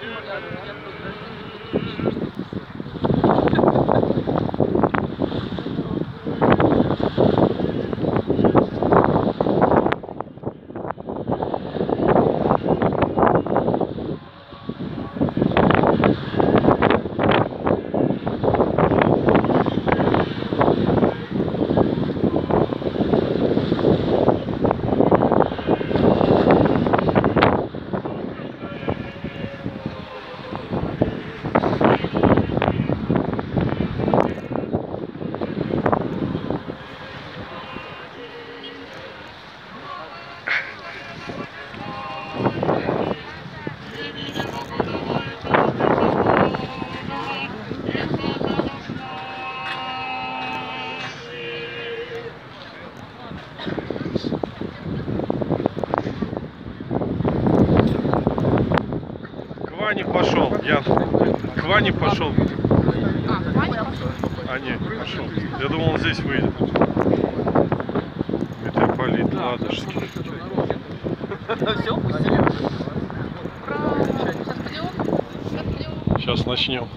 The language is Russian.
Thank you. Пошел, Ян. К Ване пошел. А, пошел? А, нет, не пошел. Я думал, он здесь выйдет. Митрополит Ладожский. Сейчас пойдем. Сейчас начнем.